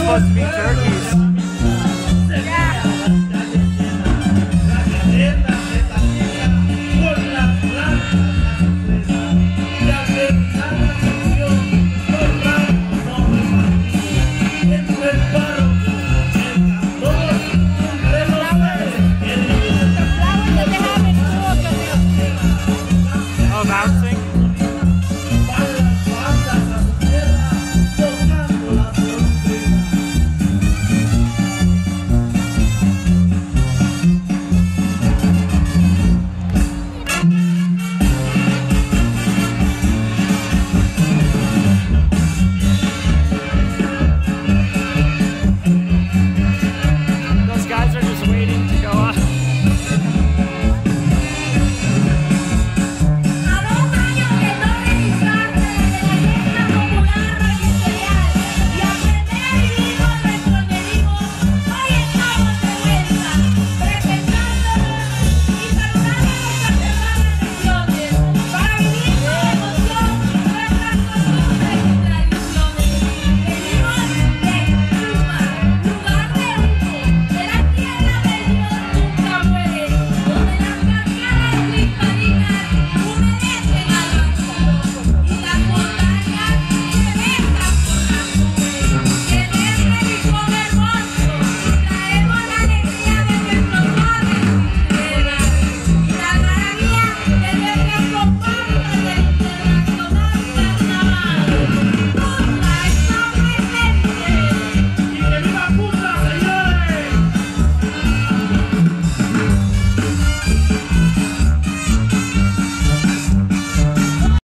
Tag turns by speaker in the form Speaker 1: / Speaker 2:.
Speaker 1: supposed to be turkey.